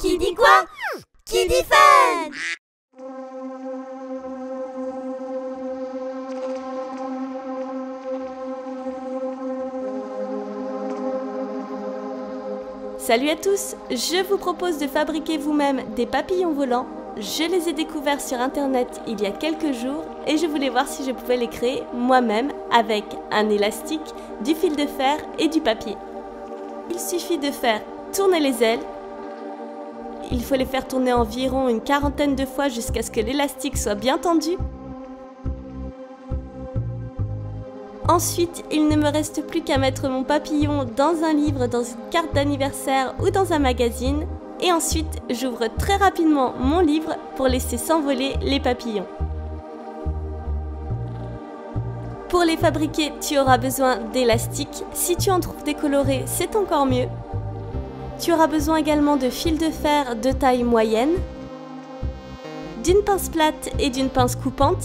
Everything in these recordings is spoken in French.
Qui dit quoi? Qui dit fun? Salut à tous, je vous propose de fabriquer vous-même des papillons volants. Je les ai découverts sur internet il y a quelques jours et je voulais voir si je pouvais les créer moi-même avec un élastique, du fil de fer et du papier. Il suffit de faire tourner les ailes. Il faut les faire tourner environ une quarantaine de fois jusqu'à ce que l'élastique soit bien tendu Ensuite, il ne me reste plus qu'à mettre mon papillon dans un livre, dans une carte d'anniversaire ou dans un magazine. Et ensuite, j'ouvre très rapidement mon livre pour laisser s'envoler les papillons. Pour les fabriquer, tu auras besoin d'élastiques. Si tu en trouves décolorés, c'est encore mieux. Tu auras besoin également de fil de fer de taille moyenne, d'une pince plate et d'une pince coupante,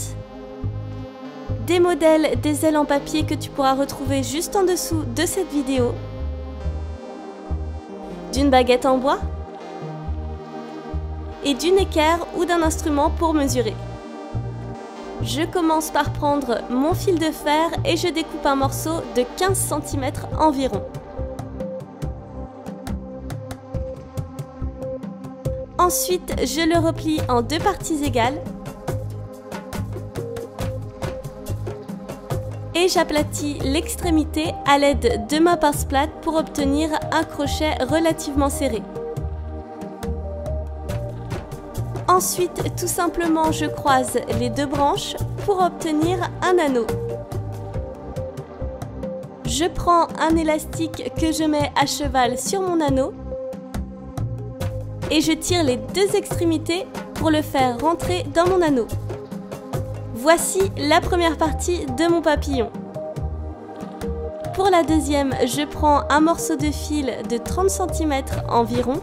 des modèles des ailes en papier que tu pourras retrouver juste en dessous de cette vidéo, d'une baguette en bois et d'une équerre ou d'un instrument pour mesurer. Je commence par prendre mon fil de fer et je découpe un morceau de 15 cm environ. Ensuite, je le replie en deux parties égales et j'aplatis l'extrémité à l'aide de ma pince plate pour obtenir un crochet relativement serré. Ensuite, tout simplement, je croise les deux branches pour obtenir un anneau. Je prends un élastique que je mets à cheval sur mon anneau et je tire les deux extrémités pour le faire rentrer dans mon anneau. Voici la première partie de mon papillon. Pour la deuxième, je prends un morceau de fil de 30 cm environ.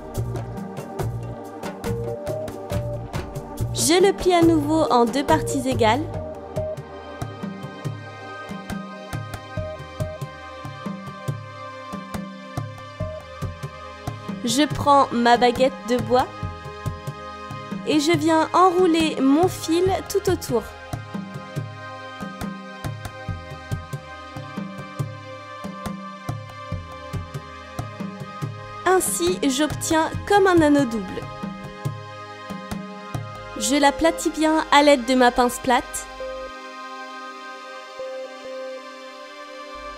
Je le plie à nouveau en deux parties égales. Je prends ma baguette de bois et je viens enrouler mon fil tout autour. Ainsi, j'obtiens comme un anneau double. Je l'aplatis bien à l'aide de ma pince plate.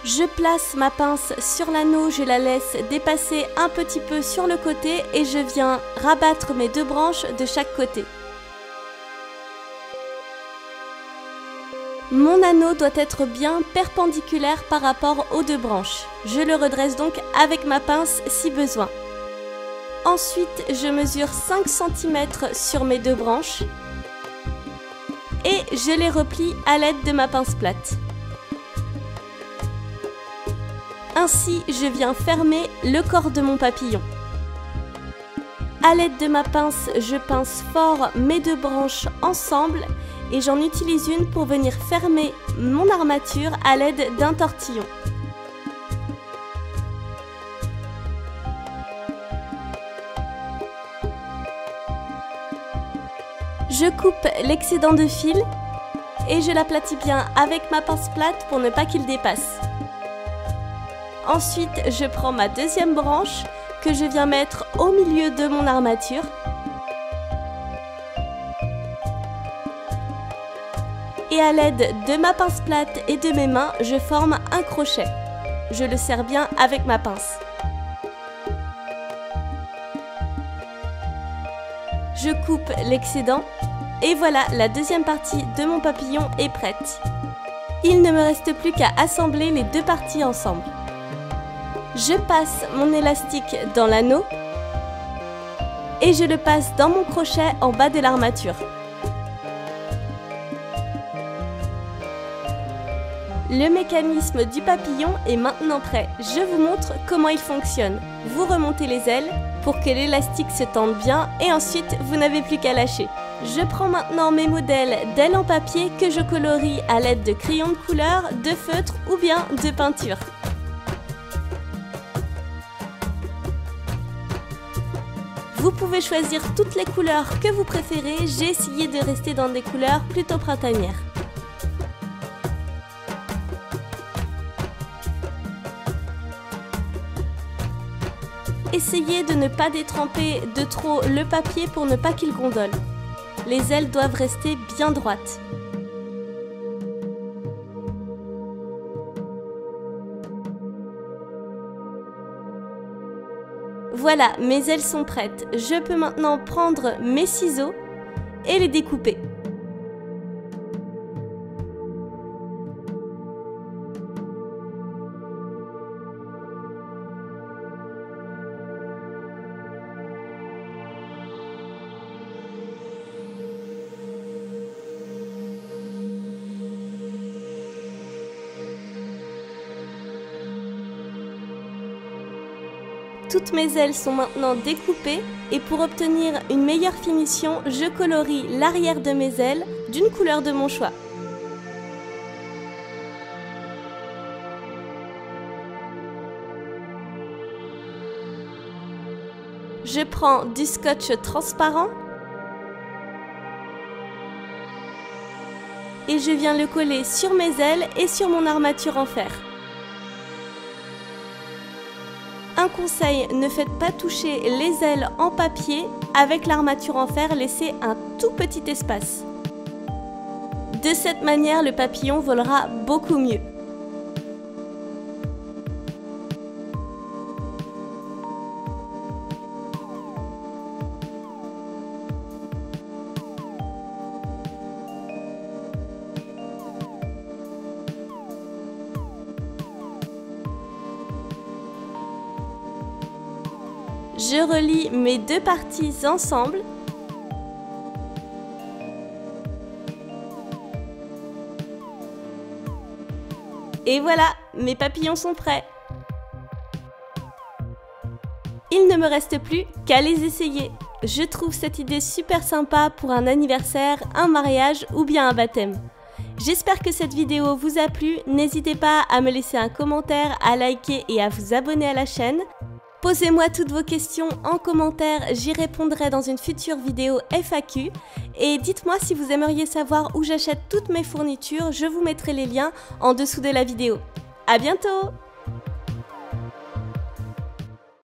Je place ma pince sur l'anneau, je la laisse dépasser un petit peu sur le côté et je viens rabattre mes deux branches de chaque côté. Mon anneau doit être bien perpendiculaire par rapport aux deux branches. Je le redresse donc avec ma pince si besoin. Ensuite, je mesure 5 cm sur mes deux branches et je les replie à l'aide de ma pince plate. Ainsi, je viens fermer le corps de mon papillon. À l'aide de ma pince, je pince fort mes deux branches ensemble et j'en utilise une pour venir fermer mon armature à l'aide d'un tortillon. Je coupe l'excédent de fil et je l'aplatis bien avec ma pince plate pour ne pas qu'il dépasse. Ensuite, je prends ma deuxième branche que je viens mettre au milieu de mon armature et à l'aide de ma pince plate et de mes mains, je forme un crochet. Je le serre bien avec ma pince. Je coupe l'excédent et voilà, la deuxième partie de mon papillon est prête. Il ne me reste plus qu'à assembler les deux parties ensemble. Je passe mon élastique dans l'anneau et je le passe dans mon crochet en bas de l'armature. Le mécanisme du papillon est maintenant prêt. Je vous montre comment il fonctionne. Vous remontez les ailes pour que l'élastique se tende bien et ensuite vous n'avez plus qu'à lâcher. Je prends maintenant mes modèles d'ailes en papier que je colorie à l'aide de crayons de couleur, de feutre ou bien de peinture. Vous pouvez choisir toutes les couleurs que vous préférez, j'ai essayé de rester dans des couleurs plutôt printanières. Essayez de ne pas détremper de trop le papier pour ne pas qu'il gondole. Les ailes doivent rester bien droites. Voilà, mes ailes sont prêtes. Je peux maintenant prendre mes ciseaux et les découper. Toutes mes ailes sont maintenant découpées et pour obtenir une meilleure finition, je colorie l'arrière de mes ailes d'une couleur de mon choix. Je prends du scotch transparent et je viens le coller sur mes ailes et sur mon armature en fer. Conseil, ne faites pas toucher les ailes en papier avec l'armature en fer, laissez un tout petit espace. De cette manière, le papillon volera beaucoup mieux. Je relie mes deux parties ensemble. Et voilà, mes papillons sont prêts. Il ne me reste plus qu'à les essayer. Je trouve cette idée super sympa pour un anniversaire, un mariage ou bien un baptême. J'espère que cette vidéo vous a plu, n'hésitez pas à me laisser un commentaire, à liker et à vous abonner à la chaîne. Posez-moi toutes vos questions en commentaire, j'y répondrai dans une future vidéo FAQ. Et dites-moi si vous aimeriez savoir où j'achète toutes mes fournitures, je vous mettrai les liens en dessous de la vidéo. A bientôt